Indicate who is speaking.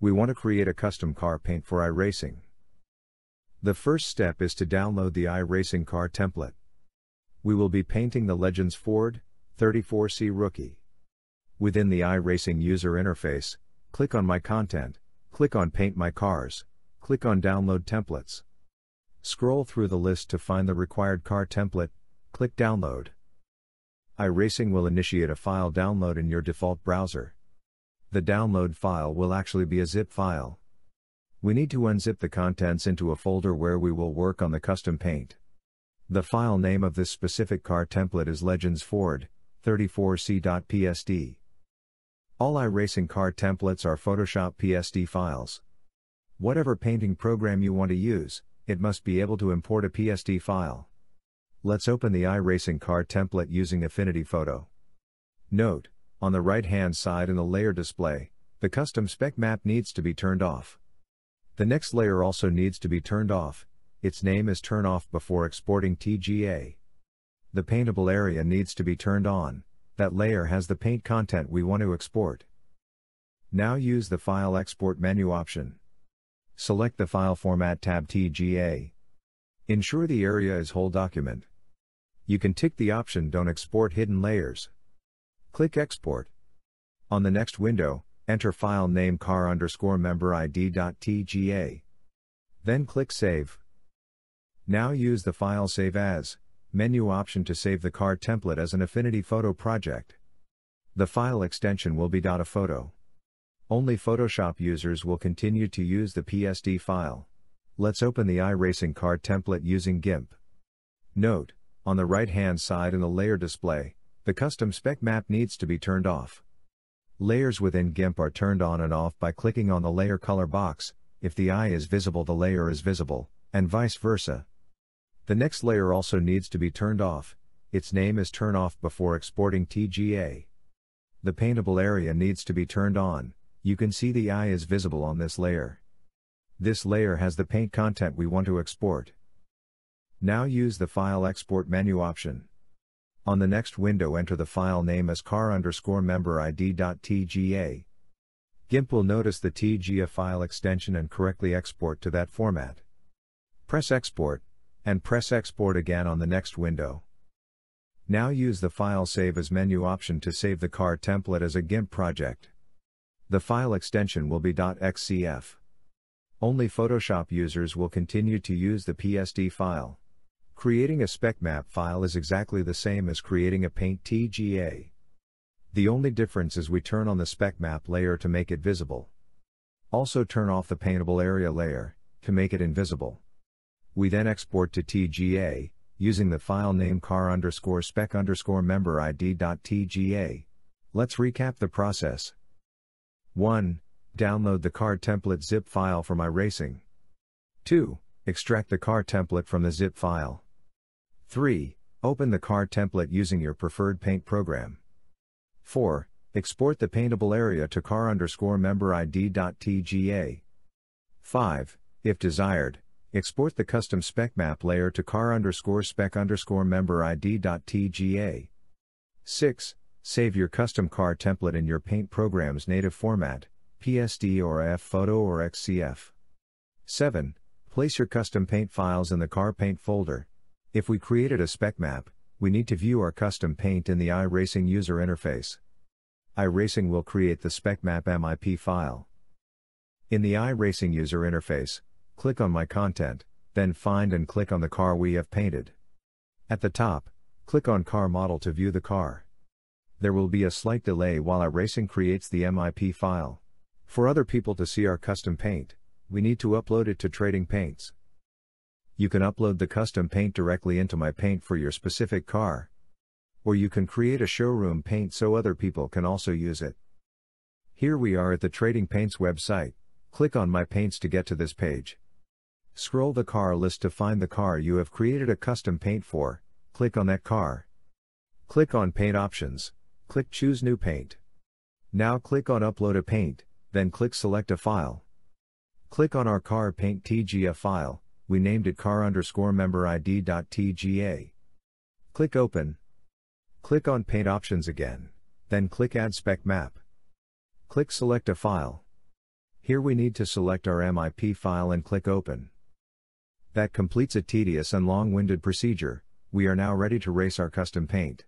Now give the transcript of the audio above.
Speaker 1: We want to create a custom car paint for iRacing. The first step is to download the iRacing car template. We will be painting the Legends Ford 34C Rookie. Within the iRacing user interface, click on My Content, click on Paint My Cars, click on Download Templates. Scroll through the list to find the required car template, click Download. iRacing will initiate a file download in your default browser. The download file will actually be a zip file. We need to unzip the contents into a folder where we will work on the custom paint. The file name of this specific car template is Legends Ford 34c.psd. All iRacing car templates are Photoshop PSD files. Whatever painting program you want to use, it must be able to import a PSD file. Let's open the iRacing car template using Affinity Photo. Note, on the right hand side in the layer display, the custom spec map needs to be turned off. The next layer also needs to be turned off, its name is turn off before exporting TGA. The paintable area needs to be turned on, that layer has the paint content we want to export. Now use the File Export menu option. Select the File Format tab TGA. Ensure the area is whole document. You can tick the option Don't export hidden layers. Click Export. On the next window, enter file name car underscore member ID.tga. Then click Save. Now use the File Save As menu option to save the car template as an Affinity Photo project. The file extension will be .a photo. Only Photoshop users will continue to use the PSD file. Let's open the iRacing car template using GIMP. Note, on the right hand side in the layer display, the custom spec map needs to be turned off. Layers within GIMP are turned on and off by clicking on the layer color box, if the eye is visible the layer is visible, and vice versa. The next layer also needs to be turned off, its name is turn off before exporting TGA. The paintable area needs to be turned on, you can see the eye is visible on this layer. This layer has the paint content we want to export. Now use the File Export menu option. On the next window enter the file name as car underscore member ID.tga. GIMP will notice the TGA file extension and correctly export to that format. Press Export, and press Export again on the next window. Now use the File Save as menu option to save the car template as a GIMP project. The file extension will be .xcf. Only Photoshop users will continue to use the PSD file. Creating a spec map file is exactly the same as creating a Paint TGA. The only difference is we turn on the spec map layer to make it visible. Also turn off the paintable area layer, to make it invisible. We then export to TGA, using the file name car underscore spec underscore member. Let's recap the process. 1. Download the car template zip file from iRacing. 2. Extract the car template from the zip file. 3. Open the car template using your preferred paint program. 4. Export the paintable area to car underscore member ID.tga. 5. If desired, export the custom spec map layer to car underscore spec underscore member ID.tga. 6. Save your custom car template in your paint program's native format, PSD or AF photo or XCF. 7. Place your custom paint files in the car paint folder. If we created a spec map, we need to view our custom paint in the iRacing user interface. iRacing will create the spec map MIP file. In the iRacing user interface, click on My Content, then find and click on the car we have painted. At the top, click on Car Model to view the car there will be a slight delay while iRacing creates the MIP file. For other people to see our custom paint, we need to upload it to Trading Paints. You can upload the custom paint directly into My Paint for your specific car. Or you can create a showroom paint so other people can also use it. Here we are at the Trading Paints website, click on My Paints to get to this page. Scroll the car list to find the car you have created a custom paint for, click on that car. Click on Paint Options. Click Choose New Paint. Now click on Upload a paint, then click Select a file. Click on our car paint TGA file, we named it car underscore member ID.tga. Click Open. Click on Paint Options again, then click Add Spec Map. Click Select a file. Here we need to select our MIP file and click Open. That completes a tedious and long-winded procedure, we are now ready to race our custom paint.